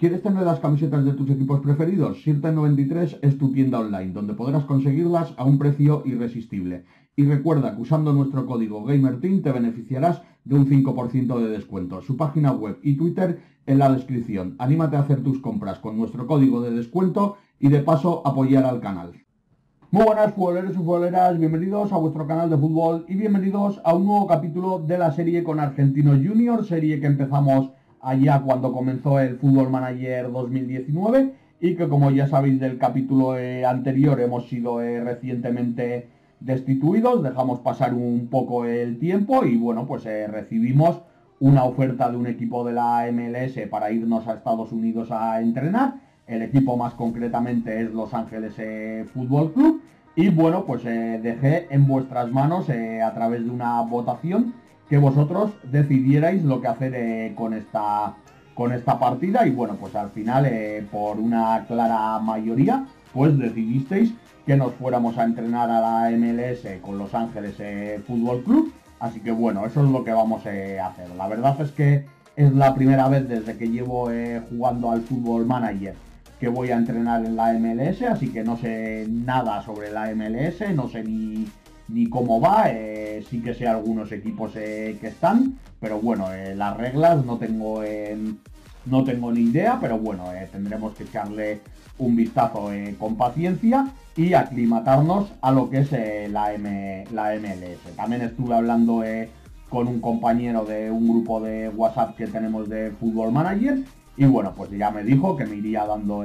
¿Quieres tener las camisetas de tus equipos preferidos? Sirte93 es tu tienda online, donde podrás conseguirlas a un precio irresistible. Y recuerda que usando nuestro código GamerTeam te beneficiarás de un 5% de descuento. Su página web y Twitter en la descripción. Anímate a hacer tus compras con nuestro código de descuento y de paso apoyar al canal. Muy buenas futboleros y futboleras, bienvenidos a vuestro canal de fútbol y bienvenidos a un nuevo capítulo de la serie con Argentinos Junior, serie que empezamos allá cuando comenzó el Fútbol Manager 2019 y que como ya sabéis del capítulo eh, anterior hemos sido eh, recientemente destituidos, dejamos pasar un poco el tiempo y bueno pues eh, recibimos una oferta de un equipo de la MLS para irnos a Estados Unidos a entrenar, el equipo más concretamente es Los Ángeles Fútbol Club. Y bueno pues dejé en vuestras manos a través de una votación que vosotros decidierais lo que hacer eh, con, esta, con esta partida y bueno, pues al final eh, por una clara mayoría pues decidisteis que nos fuéramos a entrenar a la MLS con Los Ángeles eh, Fútbol Club. Así que bueno, eso es lo que vamos a hacer. La verdad es que es la primera vez desde que llevo jugando al Fútbol Manager que voy a entrenar en la MLS, así que no sé nada sobre la MLS, no sé ni ni cómo va. Eh, sí que sé algunos equipos eh, que están, pero bueno, eh, las reglas no tengo, no tengo ni idea, pero bueno, tendremos que echarle un vistazo con paciencia y aclimatarnos a lo que es la, M, la MLS. También estuve hablando con un compañero de un grupo de WhatsApp que tenemos de Football Manager y bueno, pues ya me dijo que me iría dando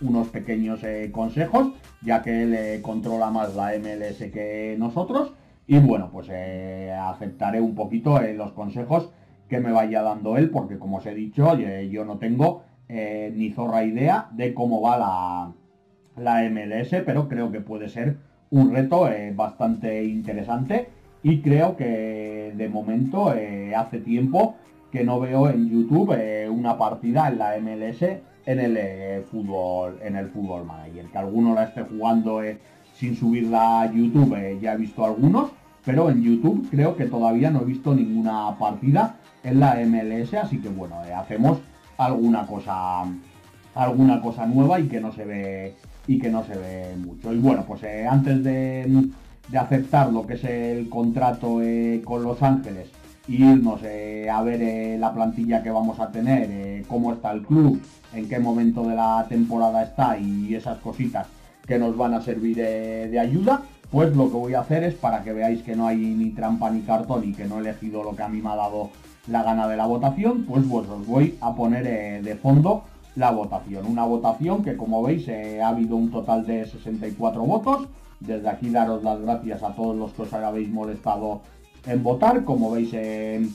unos pequeños consejos ya que él eh, controla más la MLS que nosotros. Y bueno, pues eh, aceptaré un poquito eh, los consejos que me vaya dando él, porque como os he dicho, yo no tengo ni zorra idea de cómo va la, la MLS, pero creo que puede ser un reto bastante interesante y creo que de momento hace tiempo que no veo en YouTube una partida en la MLS en el eh, fútbol en el fútbol manager. Que alguno la esté jugando eh, sin subirla a YouTube eh, ya he visto algunos pero en YouTube creo que todavía no he visto ninguna partida en la MLS así que bueno hacemos alguna cosa alguna cosa nueva y que no se ve y que no se ve mucho. Y bueno pues antes de, de, aceptar lo que es el contrato con Los Ángeles irnos a ver la plantilla que vamos a tener cómo está el club en qué momento de la temporada está y esas cositas que nos van a servir de, ayuda, pues lo que voy a hacer es para que veáis que no hay ni trampa ni cartón y que no he elegido lo que a mí me ha dado la gana de la votación, pues os voy a poner eh, de fondo la votación. Una votación que como veis eh, ha habido un total de 64 votos. Desde aquí daros las gracias a todos los que os habéis molestado en votar. Como veis, eh,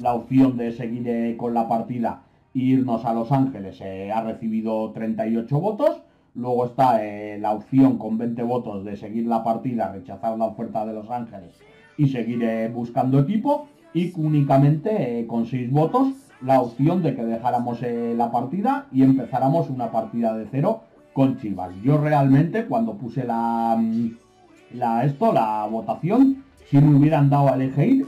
la opción de seguir con la partida irnos a Los Ángeles eh, ha recibido 38 votos. Luego está eh, la opción con 20 votos de seguir la partida, rechazar la oferta de Los Ángeles y seguir eh, buscando equipo. Y únicamente con 6 votos la opción de que dejáramos la partida y empezáramos una partida de cero con Chivas. Yo realmente cuando puse la, mm, la esto, la votación, si me hubieran dado a elegir,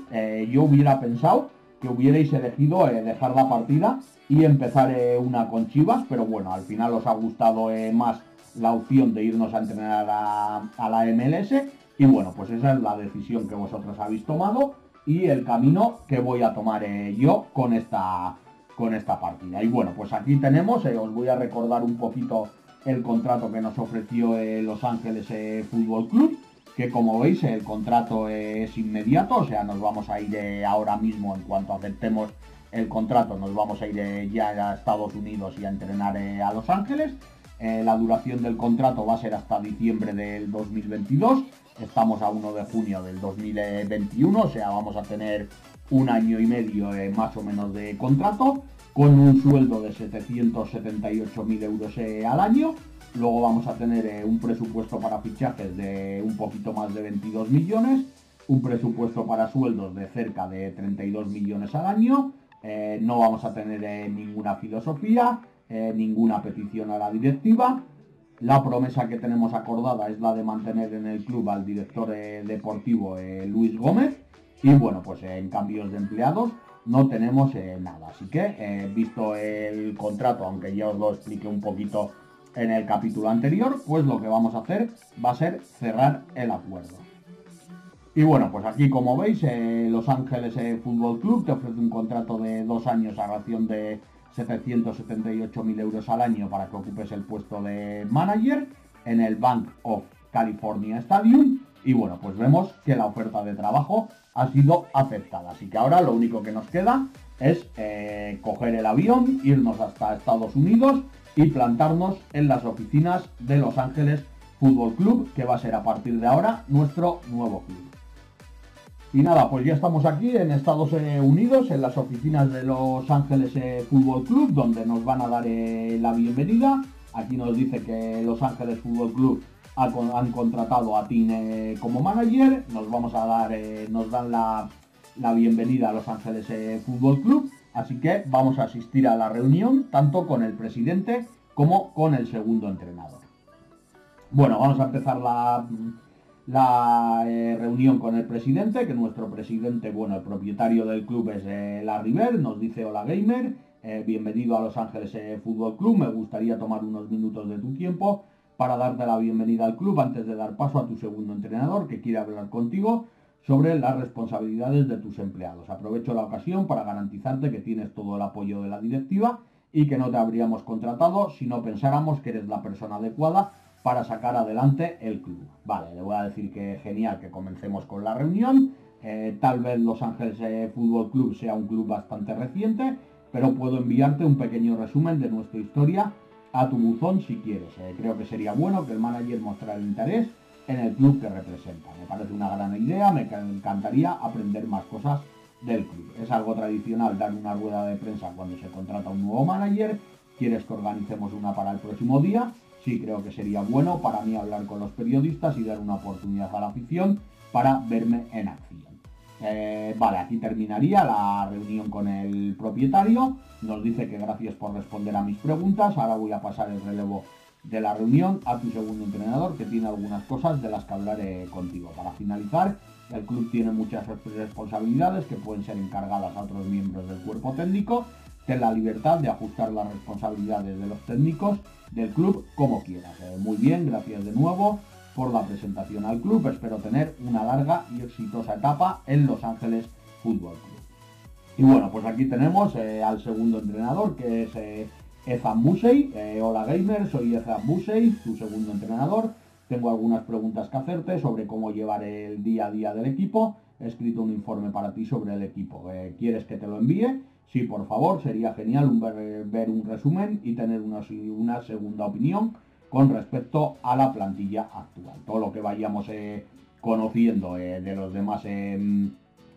yo hubiera pensado que hubierais elegido dejar la partida y empezar una con Chivas, pero bueno, al final os ha gustado eh, más la opción de irnos a entrenar a, la MLS y bueno, pues esa es la decisión que vosotros habéis tomado y el camino que voy a tomar eh, yo con esta, con esta partida. Y bueno, pues aquí tenemos, eh, os voy a recordar un poquito el contrato que nos ofreció Los Ángeles Fútbol Club, que como veis el contrato es inmediato, o sea, nos vamos a ir ahora mismo en cuanto aceptemos el contrato, nos vamos a ir eh, ya a Estados Unidos y a entrenar eh, a Los Ángeles. Eh, la duración del contrato va a ser hasta diciembre del 2022. Estamos a 1 de junio del 2021, o sea, vamos a tener un año y medio más o menos de contrato, con un sueldo de 778.000 euros al año. Luego vamos a tener un presupuesto para fichajes de un poquito más de 22 millones, un presupuesto para sueldos de cerca de 32 millones al año, eh, no vamos a tener eh, ninguna filosofía, eh, ninguna petición a la directiva. La promesa que tenemos acordada es la de mantener en el club al director deportivo Luis Gómez. Y bueno, pues en cambios de empleados no tenemos nada. Así que, visto el contrato, aunque ya os lo expliqué un poquito en el capítulo anterior, pues lo que vamos a hacer va a ser cerrar el acuerdo. Y bueno, pues aquí como veis, Los Ángeles Fútbol Club te ofrece un contrato de dos años a ración de 778.000 euros al año para que ocupes el puesto de manager en el Bank of California Stadium. Y bueno, pues vemos que la oferta de trabajo ha sido aceptada. Así que ahora lo único que nos queda es eh, coger el avión, irnos hasta Estados Unidos y plantarnos en las oficinas de Los Ángeles Fútbol Club, que va a ser a partir de ahora nuestro nuevo club. Y nada, pues ya estamos aquí en Estados Unidos, en las oficinas de Los Ángeles eh, Fútbol Club, donde nos van a dar eh, la bienvenida. Aquí nos dice que Los Ángeles Fútbol Club han contratado a Tine como manager. Nos vamos a dar, eh, nos dan la, la, bienvenida a Los Ángeles Fútbol Club. Así que vamos a asistir a la reunión tanto con el presidente como con el segundo entrenador. Bueno, vamos a empezar la, eh, reunión con el presidente, que nuestro presidente, bueno, el propietario del club es eh, la River, nos dice hola gamer, eh, bienvenido a Los Ángeles Fútbol Club, me gustaría tomar unos minutos de tu tiempo para darte la bienvenida al club antes de dar paso a tu segundo entrenador que quiere hablar contigo sobre las responsabilidades de tus empleados. Aprovecho la ocasión para garantizarte que tienes todo el apoyo de la directiva y que no te habríamos contratado si no pensáramos que eres la persona adecuada para sacar adelante el club. Vale, le voy a decir que genial que comencemos con la reunión. Eh, tal vez Los Ángeles eh, Fútbol Club sea un club bastante reciente, pero puedo enviarte un pequeño resumen de nuestra historia a tu buzón si quieres. Eh, creo que sería bueno que el manager mostrara interés en el club que representa. Me parece una gran idea, me encantaría aprender más cosas del club. Es algo tradicional dar una rueda de prensa cuando se contrata un nuevo manager. ¿Quieres que organicemos una para el próximo día? sí creo que sería bueno para mí hablar con los periodistas y dar una oportunidad a la afición para verme en acción. Eh, vale, aquí terminaría la reunión con el propietario. Nos dice que gracias por responder a mis preguntas. Ahora voy a pasar el relevo de la reunión a tu segundo entrenador que tiene algunas cosas de las que hablaré contigo. Para finalizar, el club tiene muchas responsabilidades que pueden ser encargadas a otros miembros del cuerpo técnico ten la libertad de ajustar las responsabilidades de los técnicos del club como quieras. Eh, muy bien, gracias de nuevo por la presentación al club. Espero tener una larga y exitosa etapa en Los Ángeles Fútbol Club. Y bueno, pues aquí tenemos eh, al segundo entrenador que es eh, Ethan Busey. hola gamer, soy Ethan Busey, tu segundo entrenador. Tengo algunas preguntas que hacerte sobre cómo llevar el día a día del equipo. He escrito un informe para ti sobre el equipo. ¿Quieres que te lo envíe? Sí, por favor, sería genial ver, un resumen y tener una, segunda opinión con respecto a la plantilla actual. Todo lo que vayamos eh, conociendo eh, de, los demás, em,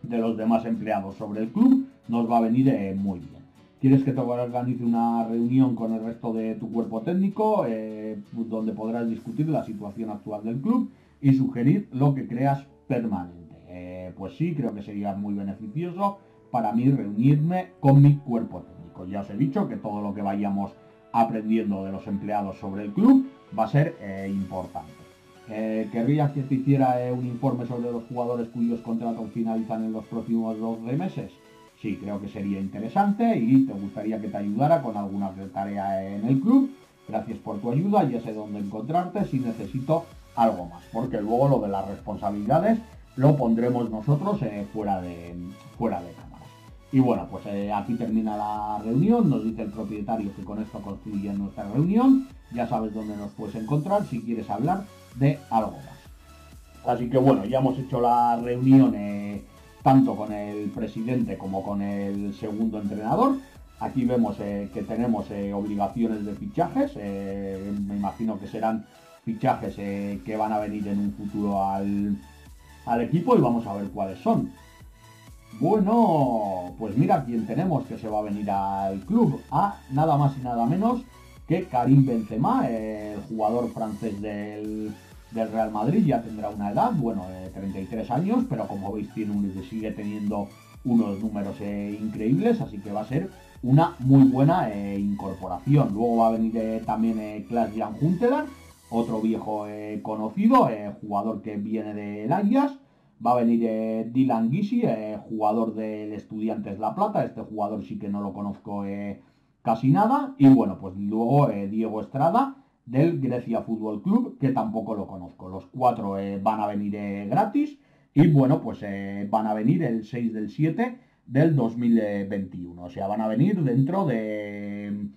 de los demás empleados sobre el club nos va a venir eh, muy bien. ¿Quieres que te organice una reunión con el resto de tu cuerpo técnico donde podrás discutir la situación actual del club y sugerir lo que creas permanente? pues sí, creo que sería muy beneficioso para mí reunirme con mi cuerpo técnico. Ya os he dicho que todo lo que vayamos aprendiendo de los empleados sobre el club va a ser eh, importante. Eh, ¿Querrías que te hiciera eh, un informe sobre los jugadores cuyos contratos finalizan en los próximos 12 meses? Sí, creo que sería interesante y te gustaría que te ayudara con alguna tarea en el club. Gracias por tu ayuda, ya sé dónde encontrarte si necesito algo más, porque luego lo de las responsabilidades lo pondremos nosotros fuera de fuera de y bueno, pues eh, aquí termina la reunión, nos dice el propietario que con esto construye nuestra reunión, ya sabes dónde nos puedes encontrar si quieres hablar de algo más. Así que bueno, ya hemos hecho la reunión eh, tanto con el presidente como con el segundo entrenador. Aquí vemos eh, que tenemos obligaciones de fichajes, me imagino que serán fichajes que van a venir en un futuro al, al equipo y vamos a ver cuáles son. Bueno, pues mira quién tenemos que se va a venir al club. A nada más y nada menos que Karim Benzema, el jugador francés del, Real Madrid. Ya tendrá una edad, bueno, de 33 años, pero como veis tiene un, sigue teniendo unos números eh, increíbles, así que va a ser una muy buena eh, incorporación. Luego va a venir eh, también eh, Klaas-Jan Huntelaar, otro viejo conocido, jugador que viene del Ajax Va a venir Dylan Gisi, eh, jugador del Estudiantes La Plata. Este jugador sí que no lo conozco casi nada. Y bueno, pues luego Diego Estrada del Grecia Fútbol Club, que tampoco lo conozco. Los cuatro van a venir gratis. Y bueno, pues van a venir el 6 del 7 del 2021. O sea, van a venir dentro de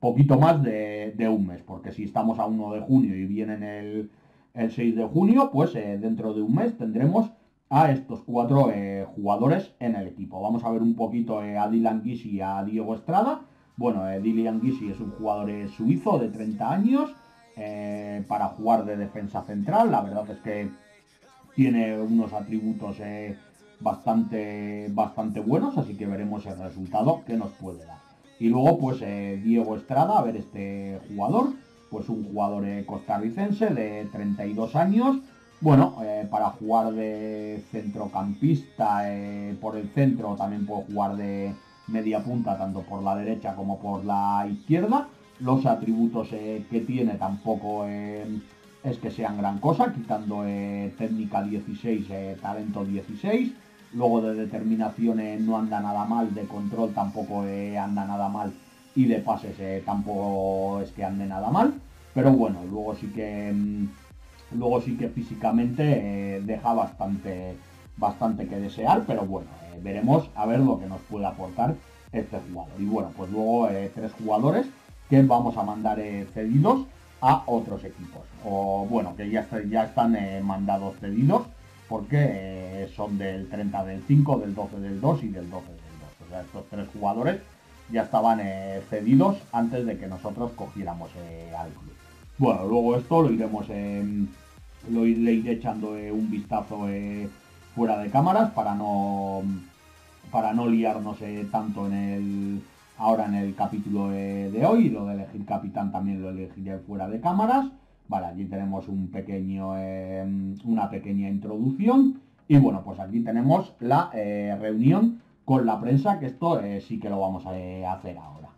poquito más de, un mes. Porque si estamos a 1 de junio y vienen el, el 6 de junio, pues dentro de un mes tendremos a estos cuatro eh, jugadores en el equipo. Vamos a ver un poquito eh, a Dylan Gisi y a Diego Estrada. Bueno, eh, Gisi es un jugador suizo de 30 años para jugar de defensa central. La verdad es que tiene unos atributos bastante, bastante buenos, así que veremos el resultado que nos puede dar. Y luego, pues Diego Estrada, a ver este jugador, pues un jugador costarricense de 32 años, bueno, eh, para jugar de centrocampista eh, por el centro, también puede jugar de media punta, tanto por la derecha como por la izquierda. Los atributos eh, que tiene tampoco es que sean gran cosa, quitando técnica 16, talento 16. Luego de determinación no anda nada mal, de control tampoco anda nada mal y de pases tampoco es que ande nada mal. Pero bueno, luego sí que mm, Luego sí que físicamente eh, deja bastante, bastante que desear, pero bueno, eh, veremos a ver lo que nos puede aportar este jugador. Y bueno, pues luego eh, tres jugadores que vamos a mandar cedidos a otros equipos. O bueno, que ya, ya están mandados cedidos porque son del 30 del 5, del 12 del 2 y del 12 del 2. O sea, estos tres jugadores ya estaban cedidos antes de que nosotros cogiéramos al club. Bueno, luego esto lo iremos en lo iré echando eh, un vistazo eh, fuera de cámaras para no para no liarnos eh, tanto en el ahora en el capítulo de hoy. Lo de elegir capitán también lo elegiré fuera de cámaras. Vale aquí tenemos un pequeño una pequeña introducción. Y bueno pues aquí tenemos la reunión con la prensa que esto sí que lo vamos a hacer ahora.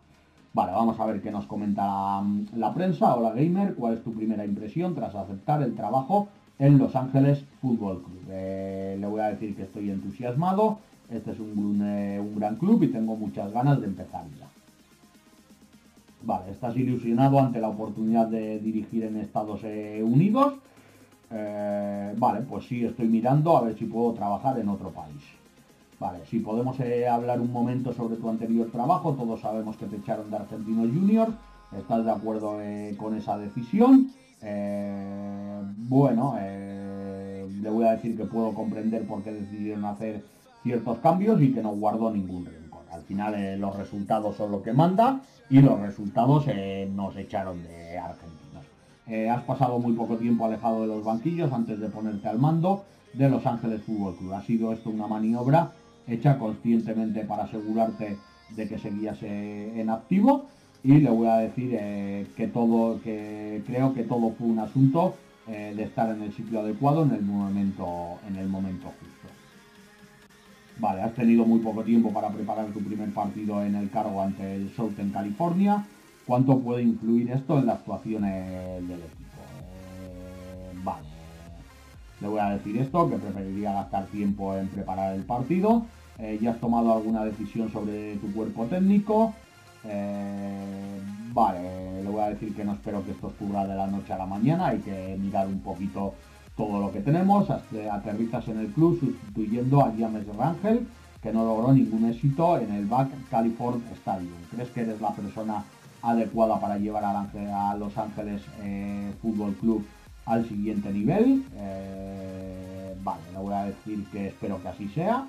Vale, vamos a ver qué nos comenta la prensa. Hola Gamer, ¿cuál es tu primera impresión tras aceptar el trabajo en Los Ángeles Fútbol Club? Eh, le voy a decir que estoy entusiasmado. Este es un, eh, un, gran club y tengo muchas ganas de empezar ya. Vale, estás ilusionado ante la oportunidad de dirigir en Estados eh, Unidos. vale, pues sí, estoy mirando a ver si puedo trabajar en otro país. Vale, si podemos hablar un momento sobre tu anterior trabajo, todos sabemos que te echaron de Argentino Junior, ¿estás de acuerdo con esa decisión? Eh, bueno, le voy a decir que puedo comprender por qué decidieron hacer ciertos cambios y que no guardo ningún rencor. Al final los resultados son lo que manda y los resultados nos echaron de argentinos. has pasado muy poco tiempo alejado de los banquillos antes de ponerte al mando de Los Ángeles Fútbol Club. Ha sido esto una maniobra hecha conscientemente para asegurarte de que seguías en activo y le voy a decir eh, que todo que creo que todo fue un asunto eh, de estar en el sitio adecuado en el momento en el momento justo vale has tenido muy poco tiempo para preparar tu primer partido en el cargo ante el Southern California cuánto puede influir esto en la actuación del equipo eh, vale le voy a decir esto, que preferiría gastar tiempo en preparar el partido. Ya has tomado alguna decisión sobre tu cuerpo técnico. Eh, vale, le voy a decir que no espero que esto ocurra de la noche a la mañana. Hay que mirar un poquito todo lo que tenemos. Aterrizas en el club sustituyendo a James Rangel, que no logró ningún éxito en el Back California Stadium. ¿Crees que eres la persona adecuada para llevar a, Los Ángeles eh, Fútbol Club al siguiente nivel. Eh, vale, le voy a decir que espero que así sea.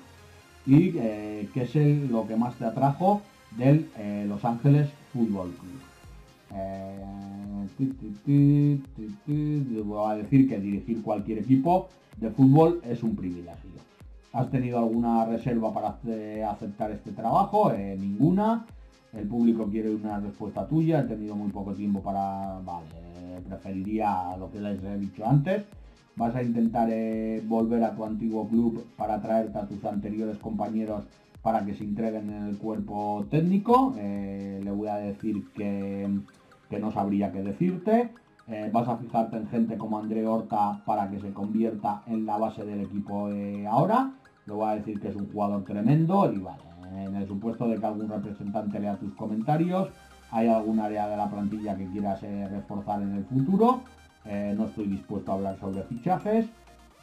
Y eh, que es lo que más te atrajo del eh, Los Ángeles Fútbol Club. A decir que dirigir cualquier equipo de fútbol es un privilegio. ¿Has tenido alguna reserva para aceptar este trabajo? ninguna. El público quiere una respuesta tuya. He tenido muy poco tiempo para... Vale, preferiría lo que les he dicho antes. Vas a intentar eh, volver a tu antiguo club para traerte a tus anteriores compañeros para que se entreguen en el cuerpo técnico. Eh, le voy a decir que, que, no sabría qué decirte. eh, vas a fijarte en gente como André Horta para que se convierta en la base del equipo eh, ahora. Le voy a decir que es un jugador tremendo y vale, en el supuesto de que algún representante lea tus comentarios, hay algún área de la plantilla que quieras reforzar en el futuro, no estoy dispuesto a hablar sobre fichajes.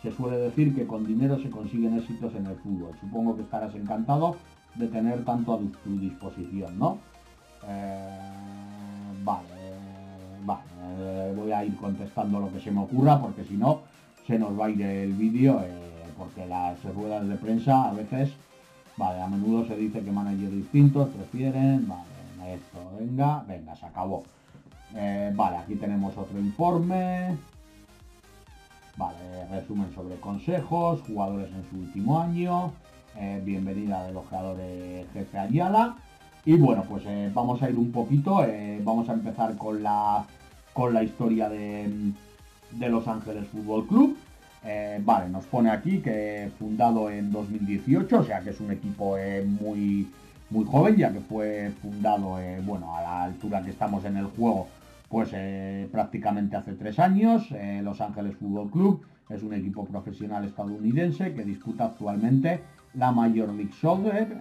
Se suele decir que con dinero se consiguen éxitos en el fútbol. Supongo que estarás encantado de tener tanto a tu disposición, ¿no? vale, vale, voy a ir contestando lo que se me ocurra porque si no se nos va a ir el vídeo eh, porque las ruedas de prensa a veces, vale, a menudo se dice que managers distintos prefieren, vale, esto, venga, venga, se acabó. Eh, vale, aquí tenemos otro informe. Vale, resumen sobre consejos, jugadores en su último año, eh, bienvenida del ojeador jefe Ayala. Y bueno, pues vamos a ir un poquito, vamos a empezar con la con la historia de, Los Ángeles Fútbol Club. Eh, vale, nos pone aquí que fundado en 2018, o sea que es un equipo eh, muy, muy joven, ya que fue fundado, eh, bueno, a la altura que estamos en el juego, pues prácticamente hace tres años. Los Ángeles Fútbol Club es un equipo profesional estadounidense que disputa actualmente la Major League Soccer.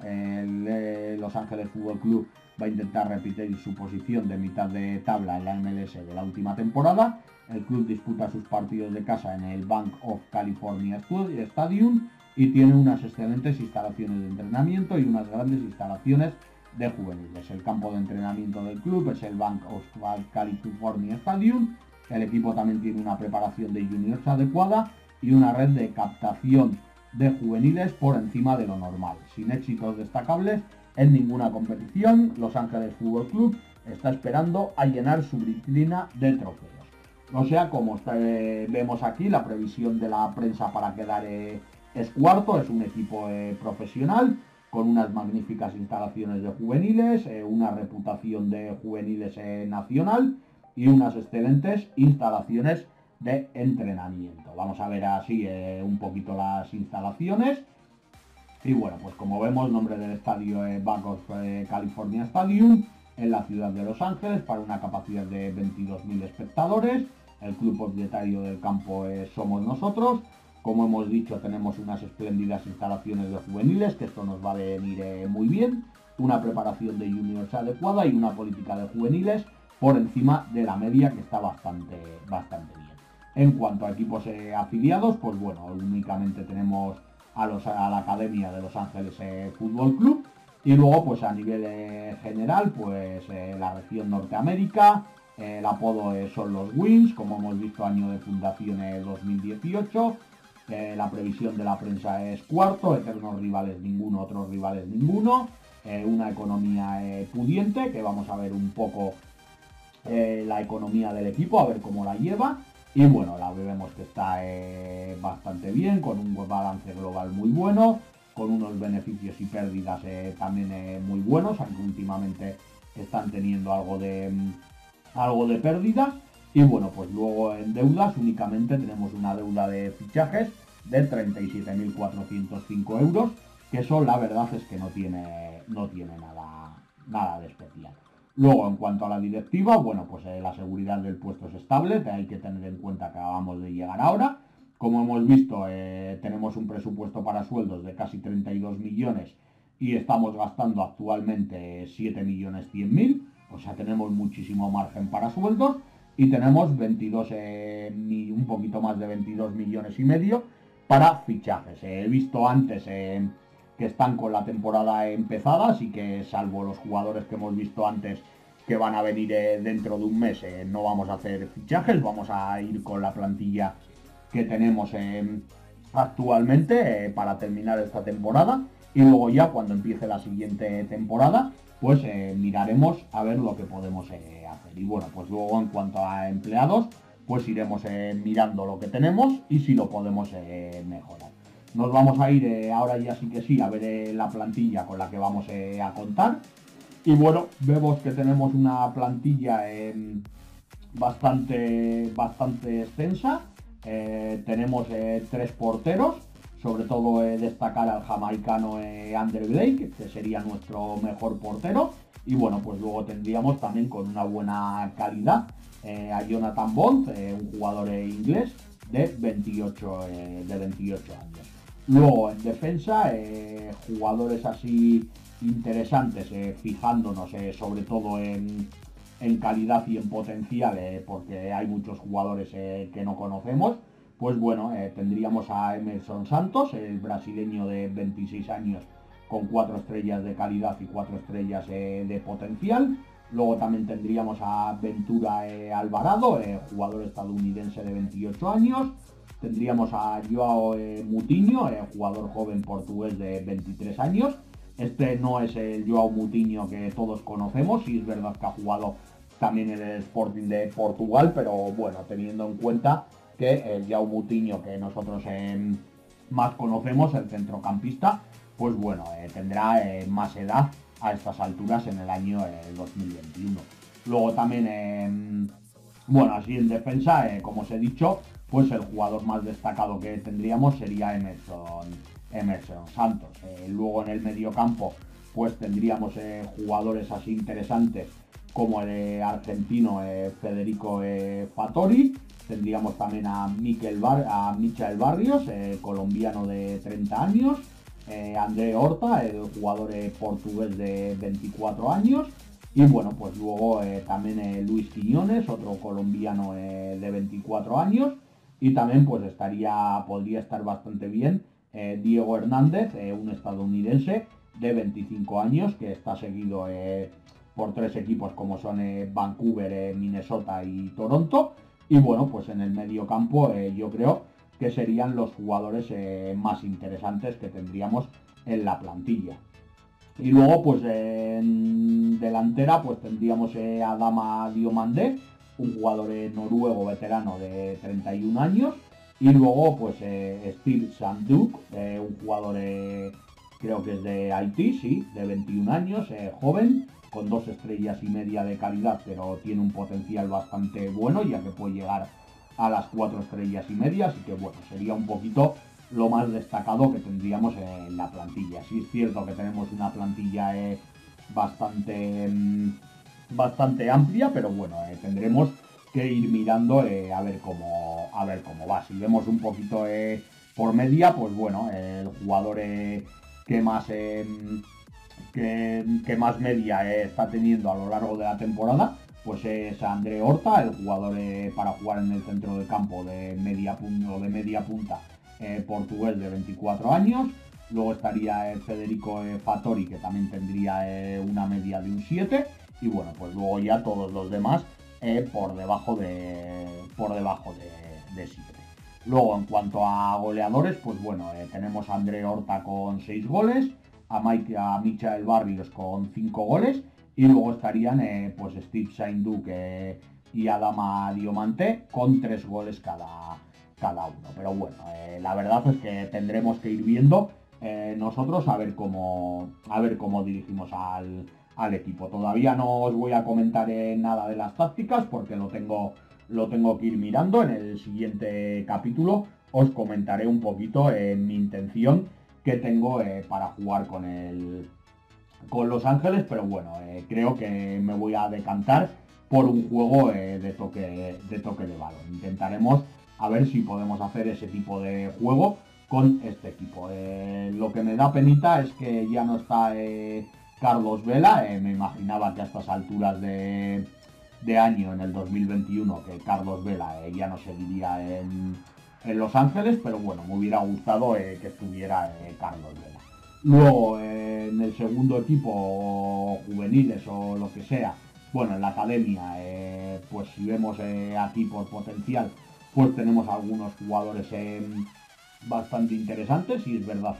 Los Ángeles Fútbol Club va a intentar repetir su posición de mitad de tabla en la MLS de la última temporada. El club disputa sus partidos de casa en el Bank of California Stadium y tiene unas excelentes instalaciones de entrenamiento y unas grandes instalaciones juveniles. El campo de entrenamiento del club es el Bank of California Stadium. El equipo también tiene una preparación de juniors adecuada y una red de captación de juveniles por encima de lo normal. Sin éxitos destacables, en ninguna competición, Los Ángeles Fútbol Club está esperando a llenar su vitrina de trofeos. O sea, como eh, vemos aquí, la previsión de la prensa para quedar eh, es cuarto, es un equipo eh, profesional con unas magníficas instalaciones de juveniles, una reputación de juveniles nacional y unas excelentes instalaciones de entrenamiento. Vamos a ver así un poquito las instalaciones. Y bueno, pues como vemos, nombre del estadio es eh, California Stadium en la ciudad de Los Ángeles para una capacidad de 22.000 espectadores. El club propietario del campo somos nosotros. Como hemos dicho, tenemos unas espléndidas instalaciones de juveniles, que esto nos va a venir eh, muy bien. Una preparación de juniors adecuada y una política de juveniles por encima de la media, que está bastante, bastante bien. En cuanto a equipos eh, afiliados, pues bueno, únicamente tenemos a, los, a la Academia de Los Ángeles eh, Fútbol Club. Y luego, pues a nivel general, pues la región Norteamérica, el apodo son los Wins, como hemos visto, año de fundación 2018. La previsión de la prensa es cuarto, eternos rivales ninguno, otros rivales ninguno. una economía pudiente, que vamos a ver un poco la economía del equipo, a ver cómo la lleva. Y bueno, la vemos que está eh, bastante bien, con un balance global muy bueno, con unos beneficios y pérdidas eh, también eh, muy buenos, aunque últimamente están teniendo algo de, mm, algo de pérdidas. Y bueno, pues luego en deudas únicamente tenemos una deuda de fichajes de 37.405 euros, que eso la verdad es que no tiene, no tiene nada, nada de especial. Luego, en cuanto a la directiva, bueno, pues eh, la seguridad del puesto es estable, hay que tener en cuenta que acabamos de llegar ahora. Como hemos visto, eh, tenemos un presupuesto para sueldos de casi 32 millones y estamos gastando actualmente 7 millones 100 mil, o sea, tenemos muchísimo margen para sueldos y tenemos 22, eh, un poquito más de 22 millones y medio para fichajes. he visto antes que están con la temporada empezada, así que salvo los jugadores que hemos visto antes que van a venir eh, dentro de un mes, eh, no vamos a hacer fichajes, vamos a ir con la plantilla que tenemos actualmente eh, para terminar esta temporada y luego ya cuando empiece la siguiente temporada pues miraremos a ver lo que podemos y bueno pues luego en cuanto a empleados pues iremos mirando lo que tenemos y si lo podemos mejorar nos vamos a ir eh, ahora ya sí que sí a ver eh, la plantilla con la que vamos eh, a contar. Y bueno, vemos que tenemos una plantilla bastante, bastante extensa. tenemos tres porteros, sobre todo destacar al jamaicano Ander Blake, que sería nuestro mejor portero. Y bueno, pues luego tendríamos también con una buena calidad a Jonathan Bond, un jugador inglés de 28, de 28 años. Luego en defensa, jugadores así interesantes, fijándonos sobre todo en, en, calidad y en potencial, porque hay muchos jugadores que no conocemos pues bueno, eh, tendríamos a Emerson Santos, el brasileño de 26 años con cuatro estrellas de calidad y cuatro estrellas eh, de potencial. Luego también tendríamos a Ventura eh, Alvarado, jugador estadounidense de 28 años. Tendríamos a Joao Mutiño, jugador joven portugués de 23 años. Este no es el Joao Mutiño que todos conocemos, y es verdad que ha jugado también en el Sporting de Portugal, pero bueno, teniendo en cuenta que el Yao Mutiño que nosotros más conocemos, el centrocampista, pues bueno, eh, tendrá eh, más edad a estas alturas en el año 2021. Eh, Luego también, em, bueno, así en defensa, como os he dicho, pues el jugador más destacado que tendríamos sería Emerson, Emerson Santos. luego en el mediocampo, pues tendríamos jugadores así interesantes como el argentino Federico Fattori, Tendríamos también a, Miquel Michael Barrios, eh, colombiano de 30 años. Eh, André Horta, el jugador eh, portugués de 24 años. Y bueno, pues luego también Luis Quiñones, otro colombiano de 24 años. Y también pues estaría, podría estar bastante bien Diego Hernández, un estadounidense de 25 años, que está seguido por tres equipos como son Vancouver, Minnesota y Toronto. Y bueno, pues en el medio campo eh, yo creo que serían los jugadores eh, más interesantes que tendríamos en la plantilla. Y luego, pues en delantera, pues tendríamos eh, a Dama Diomandé, un jugador noruego veterano de 31 años. Y luego, pues Steve Sanduk, un jugador creo que es de Haití, sí, de 21 años, joven, con dos estrellas y media de calidad, pero tiene un potencial bastante bueno, ya que puede llegar a las cuatro estrellas y media, así que bueno, sería un poquito lo más destacado que tendríamos en la plantilla. Sí es cierto que tenemos una plantilla eh, bastante, mm, bastante amplia, pero bueno, eh, tendremos que ir mirando eh, a, ver cómo, a ver cómo va. Si vemos un poquito por media, pues bueno, el jugador que más que, más media eh, está teniendo a lo largo de la temporada, pues es André Horta, el jugador eh, para jugar en el centro del campo de media, punta, de media punta eh, portugués de 24 años. Luego estaría Federico Fattori, que también tendría una media de un 7. Y bueno, pues luego ya todos los demás por debajo de por debajo de, de 7. Luego, en cuanto a goleadores, pues bueno, tenemos a André Horta con 6 goles, a, Mike, a Michael Barrios con 5 goles y luego estarían eh, pues Steve Sainduk eh, y Adama Diomante con 3 goles cada, cada uno. Pero bueno, eh, la verdad es que tendremos que ir viendo nosotros a ver cómo, a ver cómo dirigimos al, al, equipo. Todavía no os voy a comentar nada de las tácticas porque lo tengo, lo tengo que ir mirando. En el siguiente capítulo os comentaré un poquito en mi intención que tengo eh, para jugar con el con Los Ángeles, pero bueno, eh, creo que me voy a decantar por un juego eh, de toque de toque de balón. Intentaremos a ver si podemos hacer ese tipo de juego con este equipo. lo que me da penita es que ya no está Carlos Vela, me imaginaba que a estas alturas de, de año, en el 2021, que Carlos Vela ya no seguiría en, en Los Ángeles, pero bueno, me hubiera gustado eh, que estuviera eh, Carlos Vela. Luego, eh, en el segundo equipo, juveniles o lo que sea, bueno, en la academia, pues si vemos aquí por potencial, pues tenemos algunos jugadores bastante interesantes y es verdad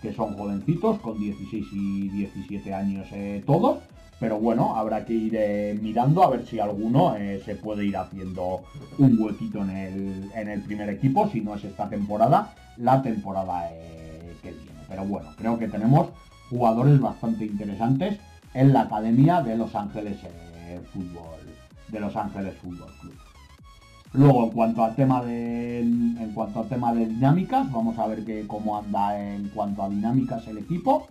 que son jovencitos, con 16 y 17 años todos pero bueno, habrá que ir eh, mirando a ver si alguno eh, se puede ir haciendo un huequito en el, en el, primer equipo, si no es esta temporada, la temporada eh, que viene. Pero bueno, creo que tenemos jugadores bastante interesantes en la academia de Los Ángeles Fútbol, de Los Ángeles Fútbol Club. Luego, en cuanto al tema de, en cuanto al tema de dinámicas, vamos a ver que, cómo anda en cuanto a dinámicas el equipo.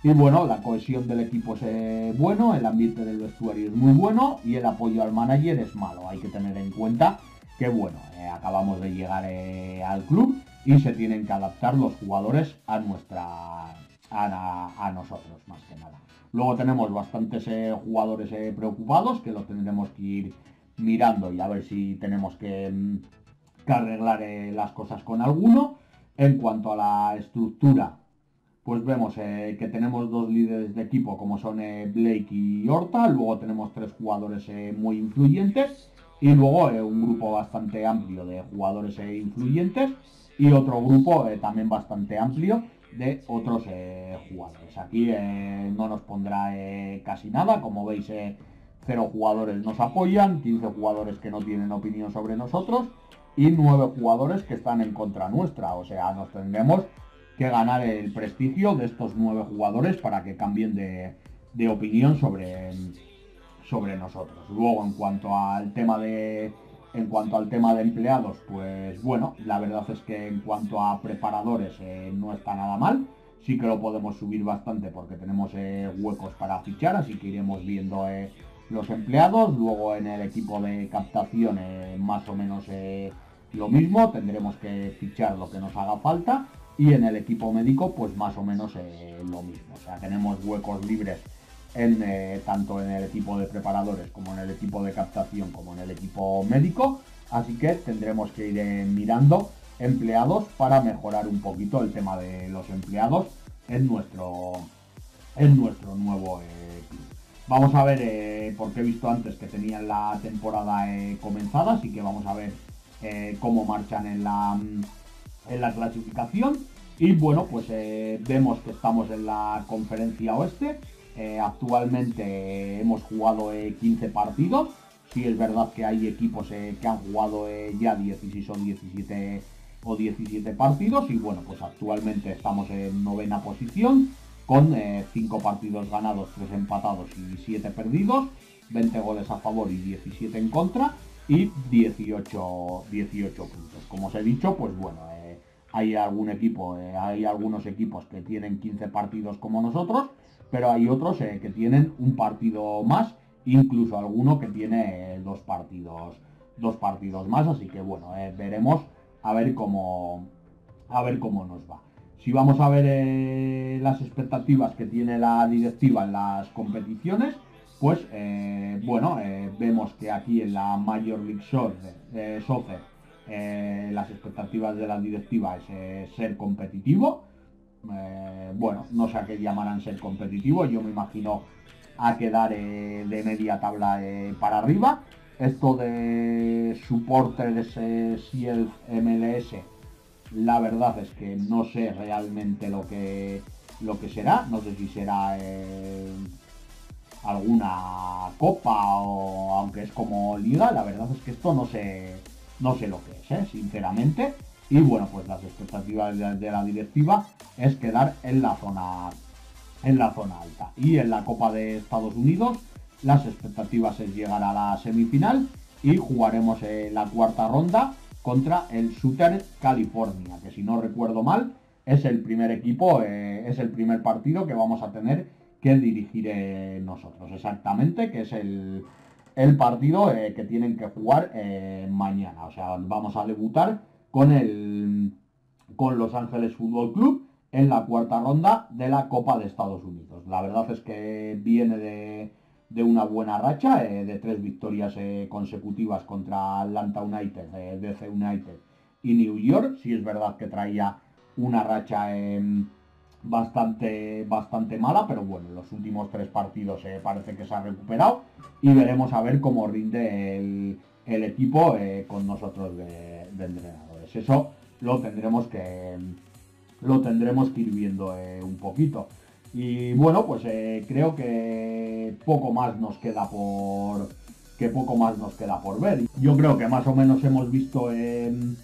Y bueno, la cohesión del equipo es eh, bueno, el ambiente del vestuario es muy bueno y el apoyo al manager es malo. Hay que tener en cuenta que bueno, eh, acabamos de llegar eh, al club y se tienen que adaptar los jugadores a nuestra a, nosotros más que nada. Luego tenemos bastantes jugadores preocupados que los tendremos que ir mirando y a ver si tenemos que, mm, que arreglar las cosas con alguno. En cuanto a la estructura pues vemos eh, que tenemos dos líderes de equipo como son eh, Blake y Horta, luego tenemos tres jugadores eh, muy influyentes y luego un grupo bastante amplio de jugadores influyentes y otro grupo también bastante amplio de otros jugadores. Aquí no nos pondrá casi nada, como veis cero jugadores nos apoyan, 15 jugadores que no tienen opinión sobre nosotros y nueve jugadores que están en contra nuestra, o sea, nos tendremos que ganar el prestigio de estos nueve jugadores para que cambien de, opinión sobre, sobre nosotros. Luego, en cuanto al tema de en cuanto al tema de empleados, pues bueno, la verdad es que en cuanto a preparadores eh, no está nada mal. Sí que lo podemos subir bastante porque tenemos eh, huecos para fichar, así que iremos viendo eh, los empleados. Luego en el equipo de captación más o menos lo mismo, tendremos que fichar lo que nos haga falta y en el equipo médico pues más o menos eh, lo mismo. O sea, tenemos huecos libres en, eh, tanto en el equipo de preparadores como en el equipo de captación como en el equipo médico. Así que tendremos que ir eh, mirando empleados para mejorar un poquito el tema de los empleados en nuestro, en nuestro nuevo club. Vamos a ver, porque he visto antes que tenían la temporada comenzada, así que vamos a ver cómo marchan en la en la clasificación. Y bueno, pues eh, vemos que estamos en la conferencia oeste. Eh, actualmente hemos jugado 15 eh, partidos. Sí es verdad que hay equipos que han jugado ya 16 o 17 o 17 partidos. Y bueno, pues actualmente estamos en novena posición con 5 partidos ganados, 3 empatados y 7 perdidos. 20 goles a favor y 17 en contra y 18, 18 puntos. Como os he dicho, pues bueno, hay algún equipo, eh, hay algunos equipos que tienen 15 partidos como nosotros, pero hay otros eh, que tienen un partido más, incluso alguno que tiene eh, dos partidos, dos partidos más, así que bueno, veremos a ver cómo a ver cómo nos va. Si vamos a ver las expectativas que tiene la directiva en las competiciones, pues bueno, vemos que aquí en la Major League Soccer eh, las expectativas de la directiva es eh, ser competitivo. Eh, bueno, no sé a qué llamarán ser competitivo, yo me imagino a quedar de media tabla para arriba. Esto de supporters si el MLS, la verdad es que no sé realmente lo que lo que será, no sé si será alguna copa o aunque es como liga, la verdad es que esto no sé no sé lo que ¿eh? sinceramente. Y bueno, pues las expectativas de, la directiva es quedar en la zona en la zona alta. Y en la Copa de Estados Unidos las expectativas es llegar a la semifinal y jugaremos la cuarta ronda contra el Southern California, que si no recuerdo mal es el primer equipo, eh, es el primer partido que vamos a tener que dirigir eh, nosotros exactamente, que es el, el partido eh, que tienen que jugar eh, mañana. O sea, vamos a debutar con el con Los Ángeles Fútbol Club en la cuarta ronda de la Copa de Estados Unidos. La verdad es que viene de, una buena racha, eh, de tres victorias consecutivas contra Atlanta United, DC United y New York. Si es verdad que traía una racha en bastante, bastante mala, pero bueno, los últimos tres partidos eh, parece que se ha recuperado y veremos a ver cómo rinde el, equipo eh, con nosotros de, entrenadores. Eso lo tendremos que lo tendremos que ir viendo eh, un poquito. Y bueno, pues creo que poco más nos queda por que poco más nos queda por ver. Yo creo que más o menos hemos visto en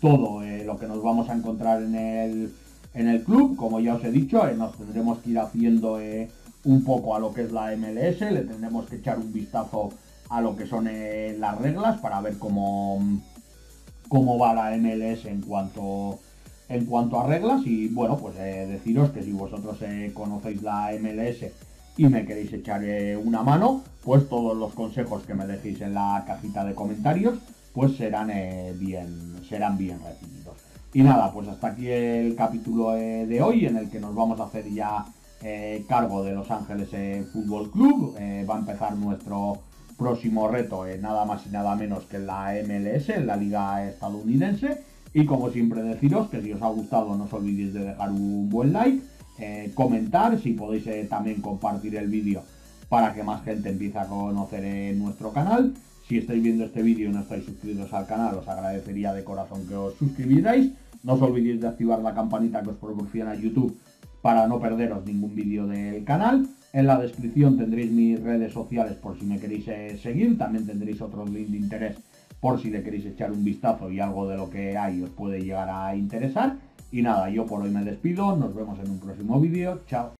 todo lo que nos vamos a encontrar en el en el club. Como ya os he dicho, eh, nos tendremos que ir haciendo eh, un poco a lo que es la MLS, le tendremos que echar un vistazo a lo que son eh, las reglas para ver cómo, cómo va la MLS en cuanto, en cuanto a reglas y bueno, pues deciros que si vosotros conocéis la MLS y me queréis echar una mano, pues todos los consejos que me dejéis en la cajita de comentarios pues serán bien serán bien recibidos. Y nada, pues hasta aquí el capítulo de hoy en el que nos vamos a hacer ya cargo de Los Ángeles Fútbol Club. va a empezar nuestro próximo reto, nada más y nada menos que la MLS, en la liga estadounidense. Y como siempre deciros que si os ha gustado no os olvidéis de dejar un buen like, eh, comentar, si podéis eh, también compartir el vídeo para que más gente empiece a conocer en nuestro canal. Si estáis viendo este vídeo y no estáis suscritos al canal, os agradecería de corazón que os suscribierais. No os olvidéis de activar la campanita que os proporciona YouTube para no perderos ningún vídeo del canal. En la descripción tendréis mis redes sociales por si me queréis eh, seguir. También tendréis otros links de interés por si le queréis echar un vistazo y algo de lo que hay os puede llegar a interesar. Y nada, yo por hoy me despido, nos vemos en un próximo vídeo, chao.